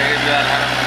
Maybe I have